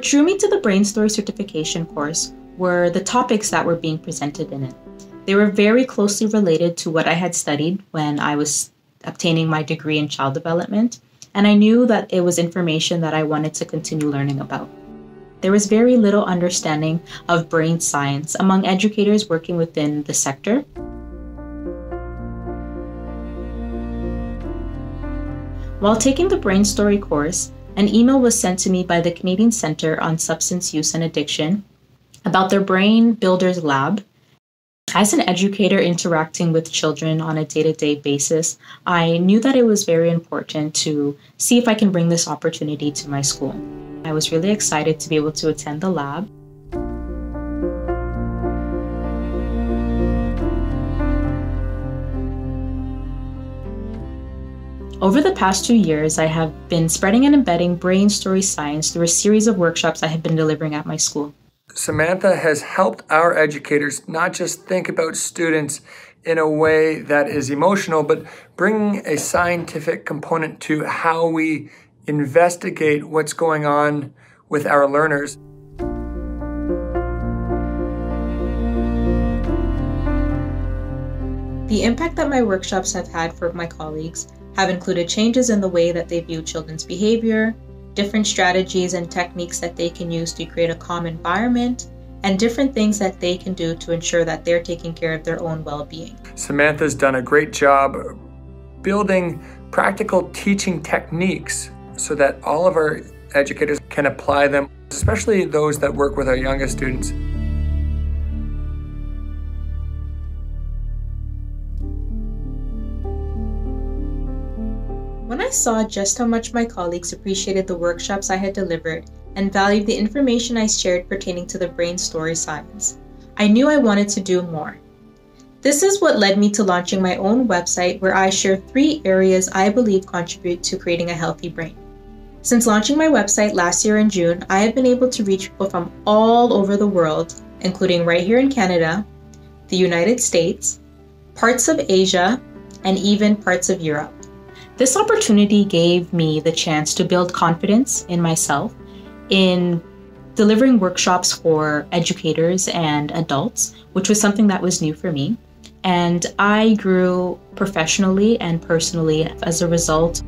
drew me to the Brain Story certification course were the topics that were being presented in it. They were very closely related to what I had studied when I was obtaining my degree in child development, and I knew that it was information that I wanted to continue learning about. There was very little understanding of brain science among educators working within the sector. While taking the Brain Story course, an email was sent to me by the Canadian Centre on Substance Use and Addiction about their Brain Builders Lab as an educator interacting with children on a day to day basis, I knew that it was very important to see if I can bring this opportunity to my school. I was really excited to be able to attend the lab. Over the past two years, I have been spreading and embedding brain story science through a series of workshops I have been delivering at my school. Samantha has helped our educators not just think about students in a way that is emotional, but bringing a scientific component to how we investigate what's going on with our learners. The impact that my workshops have had for my colleagues have included changes in the way that they view children's behavior, different strategies and techniques that they can use to create a calm environment, and different things that they can do to ensure that they're taking care of their own well being. Samantha's done a great job building practical teaching techniques so that all of our educators can apply them, especially those that work with our youngest students. When I saw just how much my colleagues appreciated the workshops I had delivered and valued the information I shared pertaining to the brain story science, I knew I wanted to do more. This is what led me to launching my own website where I share three areas I believe contribute to creating a healthy brain. Since launching my website last year in June, I have been able to reach people from all over the world, including right here in Canada, the United States, parts of Asia, and even parts of Europe. This opportunity gave me the chance to build confidence in myself in delivering workshops for educators and adults, which was something that was new for me. And I grew professionally and personally as a result.